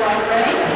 Airline